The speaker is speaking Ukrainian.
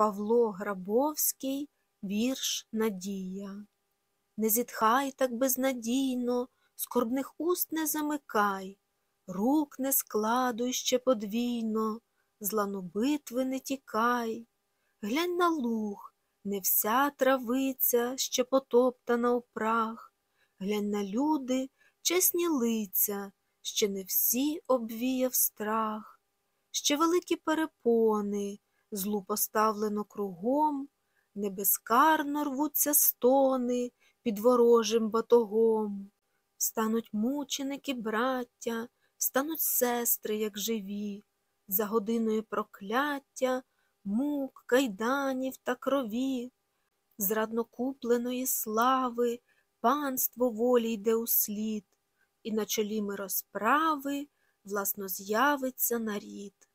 Павло Грабовський, вірш Надія. Не зітхай так безнадійно, скорбних уст не замикай, рук не складуй ще подвійно, з битви не тікай. Глянь на луг, не вся травиця ще потоптана у прах. Глянь на люди, чесні лиця, ще не всі обвіяв страх, ще великі перепони, злу поставлено кругом, небезкарно рвуться стони під ворожим батогом. Стануть мученики, браття, стануть сестри, як живі, за годиною прокляття, мук, кайданів та крові, зрадно купленої слави, панство волі йде у слід, і на чолі ми розправи власно з'явиться нарід.